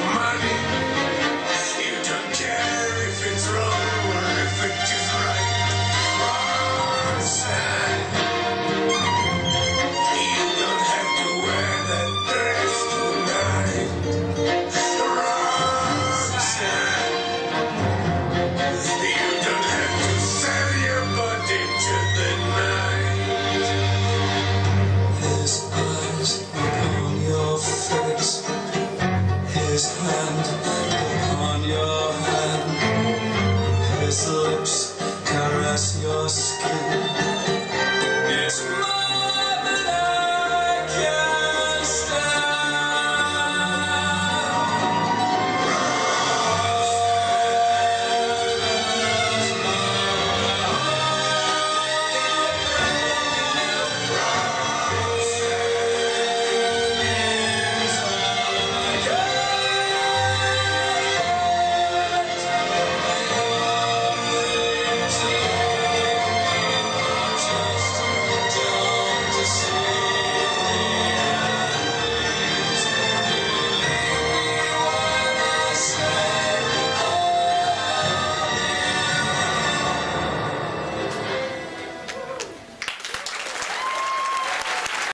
money. your skin.